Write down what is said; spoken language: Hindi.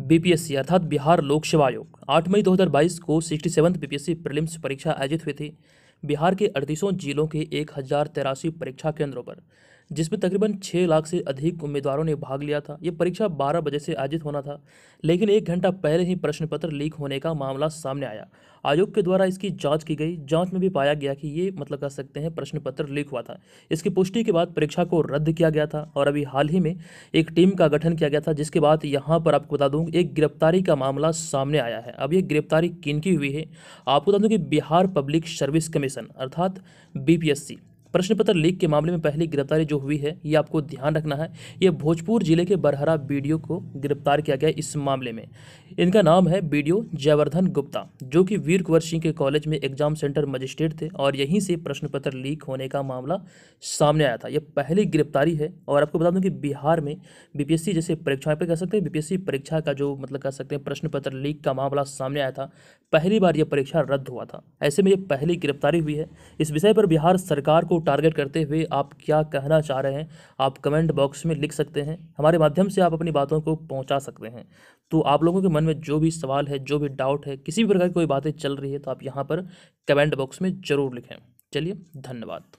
बीपीएससी अर्थात बिहार लोक सेवा आयोग। आठ मई 2022 को सिक्सटी सेवन्थ बीपीएससी प्रीलिम्स परीक्षा आयोजित हुई थी। बिहार के अड़तीसों जिलों के एक हज़ार तिरासी परीक्षा केंद्रों पर जिसमें तकरीबन छः लाख से अधिक उम्मीदवारों ने भाग लिया था। ये परीक्षा 12 बजे से आयोजित होना था, लेकिन एक घंटा पहले ही प्रश्न पत्र लीक होने का मामला सामने आया। आयोग के द्वारा इसकी जाँच की गई। जाँच में भी पाया गया कि ये मतलब कह सकते हैं प्रश्न पत्र लीक हुआ था। इसकी पुष्टि के बाद परीक्षा को रद्द किया गया था और अभी हाल ही में एक टीम का गठन किया गया था, जिसके बाद यहाँ पर आपको बता दूँ, एक गिरफ्तारी का मामला सामने आया है। अब ये गिरफ्तारी किन की हुई है? आपको बता दूँ कि बिहार पब्लिक सर्विस कमीशन, अर्थात बीपीएससी प्रश्न पत्र लीक के मामले में पहली गिरफ्तारी जो हुई है, ये आपको ध्यान रखना है। ये भोजपुर ज़िले के बरहरा बीडीओ को गिरफ़्तार किया गया इस मामले में। इनका नाम है बीडीओ जयवर्धन गुप्ता, जो कि वीर कुंवर सिंह के कॉलेज में एग्ज़ाम सेंटर मजिस्ट्रेट थे और यहीं से प्रश्न पत्र लीक होने का मामला सामने आया था। यह पहली गिरफ्तारी है और आपको बता दूँ कि बिहार में बीपीएससी जैसे परीक्षाएँ पे कह सकते हैं, बीपीएससी परीक्षा का जो मतलब कह सकते हैं प्रश्न पत्र लीक का मामला सामने आया था। पहली बार यह परीक्षा रद्द हुआ था। ऐसे में ये पहली गिरफ्तारी हुई है। इस विषय पर बिहार सरकार को टारगेट करते हुए आप क्या कहना चाह रहे हैं, आप कमेंट बॉक्स में लिख सकते हैं। हमारे माध्यम से आप अपनी बातों को पहुँचा सकते हैं। तो आप लोगों के मन में जो भी सवाल है, जो भी डाउट है, किसी भी प्रकार की कोई बातें चल रही है तो आप यहाँ पर कमेंट बॉक्स में ज़रूर लिखें। चलिए, धन्यवाद।